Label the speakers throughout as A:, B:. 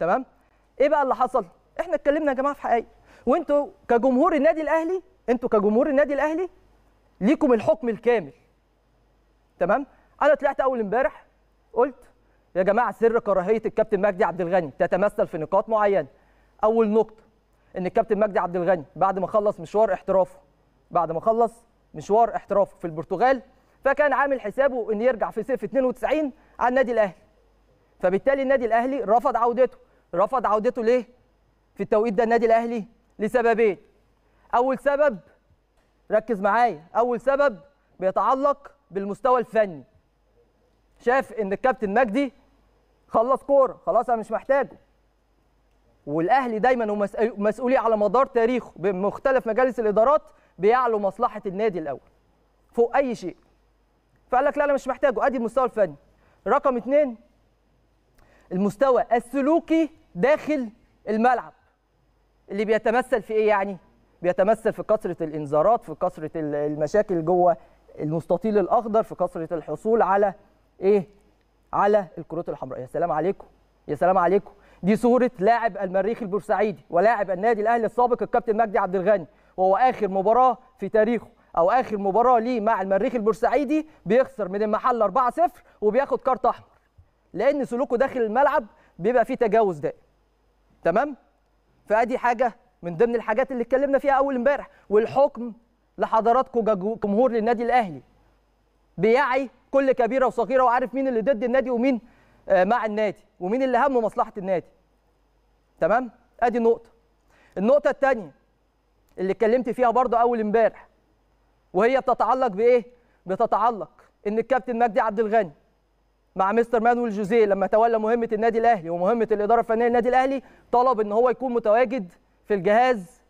A: تمام؟ إيه بقى اللي حصل؟ إحنا اتكلمنا يا جماعة في حقائق وأنتوا كجمهور النادي الأهلي أنتوا كجمهور النادي الأهلي ليكم الحكم الكامل. تمام؟ أنا طلعت أول امبارح قلت يا جماعة سر كراهية الكابتن مجدي عبد الغني تتمثل في نقاط معينة. أول نقطة إن الكابتن مجدي عبد الغني بعد ما خلص مشوار احترافه بعد ما خلص مشوار احترافه في البرتغال فكان عامل حسابه إن يرجع في صيف 92 على النادي الأهلي. فبالتالي النادي الأهلي رفض عودته. رفض عودته ليه؟ في التوقيت ده النادي الأهلي لسببين. أول سبب ركز معايا أول سبب بيتعلق بالمستوى الفني. شاف إن الكابتن مجدي خلص كورة خلاص أنا مش محتاجه. والأهلي دايما ومسؤولي على مدار تاريخه بمختلف مجالس الإدارات بيعلو مصلحة النادي الأول. فوق أي شيء. فقال لك لا أنا مش محتاجه. أدي المستوى الفني. رقم اثنين المستوى السلوكي داخل الملعب. اللي بيتمثل في إيه يعني؟ بيتمثل في كثرة الإنذارات في كثرة المشاكل جوه المستطيل الأخضر في كثرة الحصول على إيه؟ على الكروت الحمراء. يا سلام عليكم يا سلام عليكم. دي صورة لاعب المريخ البورسعيدي ولاعب النادي الأهلي السابق الكابتن مجدي عبد الغني. وهو آخر مباراة في تاريخه أو آخر مباراة ليه مع المريخ البورسعيدي بيخسر من المحله 4-0 وبياخد كارت أحمر. لأن سلوكه داخل الملعب بيبقى فيه تجاوز دائم. تمام؟ فأدي حاجة من ضمن الحاجات اللي اتكلمنا فيها أول امبارح والحكم لحضراتكم جمهور للنادي الأهلي بيعي كل كبيرة وصغيرة وعارف مين اللي ضد النادي ومين مع النادي ومين اللي همه مصلحة النادي. تمام؟ أدي نقطة. النقطة الثانية اللي اتكلمت فيها برضه أول امبارح وهي بتتعلق بإيه؟ بتتعلق إن الكابتن مجدي عبد الغني مع مستر مانويل جوزيه لما تولى مهمة النادي الأهلي ومهمة الإدارة الفنية للنادي الأهلي طلب إن هو يكون متواجد في الجهاز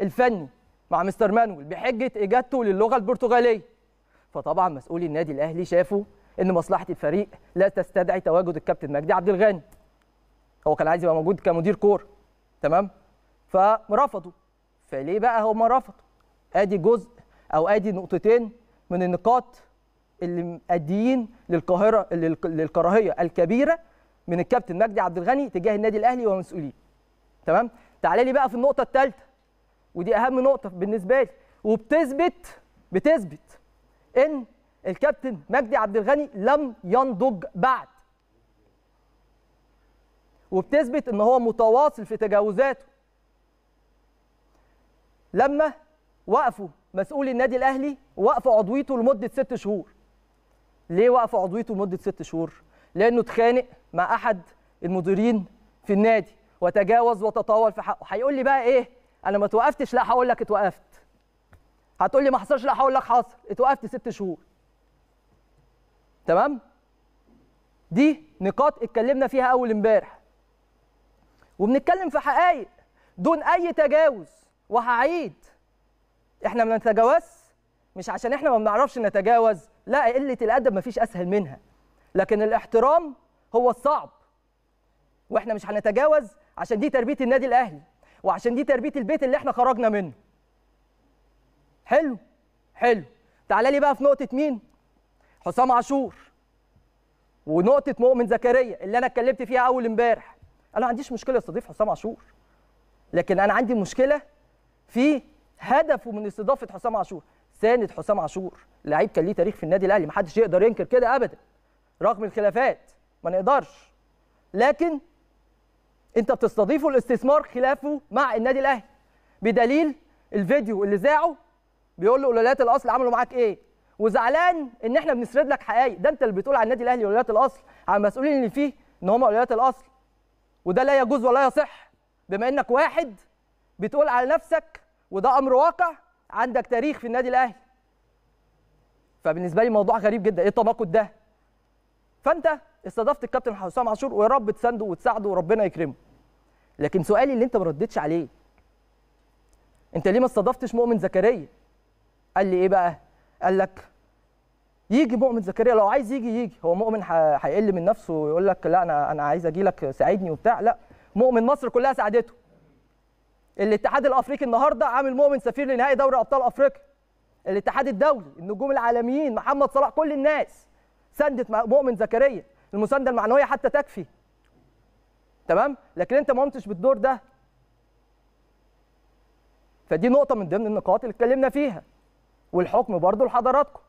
A: الفني مع مستر مانويل بحجة اجابته للغة البرتغالية. فطبعا مسؤولي النادي الأهلي شافوا إن مصلحة الفريق لا تستدعي تواجد الكابتن مجدي عبد الغني. هو كان عايز يبقى موجود كمدير كورة تمام؟ فرفضوا فليه بقى هم رفضوا؟ آدي جزء أو آدي نقطتين من النقاط اللي مؤديين للقاهره للكراهية الكبيرة من الكابتن مجدي عبد الغني تجاه النادي الأهلي ومسؤوليه تمام؟ تعالى لي بقى في النقطة الثالثه ودي أهم نقطة بالنسبة لي. وبتثبت بتثبت إن الكابتن مجدي عبد الغني لم ينضج بعد. وبتثبت إن هو متواصل في تجاوزاته. لما وقفوا مسؤولي النادي الأهلي وقفوا عضويته لمدة ست شهور. ليه وقفوا عضويته لمدة ست شهور؟ لأنه اتخانق مع أحد المديرين في النادي وتجاوز وتطاول في حقه. هيقول لي بقى إيه؟ أنا ما توقفتش لأ هقول لك اتوقفت. هتقول لي ما حصلش لأ هقول لك حصل اتوقفت ست شهور. تمام؟ دي نقاط اتكلمنا فيها أول امبارح. وبنتكلم في حقائق دون أي تجاوز وهعيد. إحنا ما بنتجاوزش مش عشان إحنا ما بنعرفش نتجاوز لا قلة الأدب مفيش أسهل منها لكن الاحترام هو الصعب. وإحنا مش هنتجاوز عشان دي تربية النادي الأهلي وعشان دي تربية البيت اللي إحنا خرجنا منه. حلو؟ حلو. تعالى لي بقى في نقطة مين؟ حسام عاشور. ونقطة مؤمن زكريا اللي أنا اتكلمت فيها أول إمبارح. أنا ما عنديش مشكلة استضيف حسام عاشور لكن أنا عندي مشكلة في هدفه من استضافة حسام عاشور. ساند حسام عاشور لعيب كان ليه تاريخ في النادي الأهلي ما حدش يقدر ينكر كده ابدا رغم الخلافات ما نقدرش. لكن أنت بتستضيفه الاستثمار خلافه مع النادي الأهلي. بدليل الفيديو اللي ذاعه بيقول له ولايات الأصل عملوا معاك إيه؟ وزعلان إن إحنا بنسرد لك حقائق ده أنت اللي بتقول على النادي الأهلي ولايات الأصل على المسؤولين اللي فيه إن هم ولايات الأصل. وده لا يجوز ولا يصح بما إنك واحد بتقول على نفسك وده أمر واقع عندك تاريخ في النادي الأهلي. فبالنسبة لي موضوع غريب جدا إيه التناقض ده؟ فأنت استضفت الكابتن حسام عاشور ويا رب تسانده وتساعده وربنا يكرمه. لكن سؤالي اللي أنت ما ردتش عليه أنت ليه ما استضفتش مؤمن زكريا؟ قال لي إيه بقى؟ قال لك يجي مؤمن زكريا لو عايز يجي يجي هو مؤمن هيقل من نفسه ويقول لك لا أنا أنا عايز أجي لك ساعدني وبتاع. لا مؤمن مصر كلها ساعدته. الاتحاد الأفريقي النهارده عامل مؤمن سفير لنهائي دوري أبطال أفريقيا. الاتحاد الدولي النجوم العالميين محمد صلاح كل الناس. ساندت مؤمن زكريا. المساندة المعنوية حتى تكفي. تمام؟ لكن أنت ما قمتش بالدور ده. فدي نقطة من ضمن النقاط اللي اتكلمنا فيها. والحكم برضو لحضراتكم.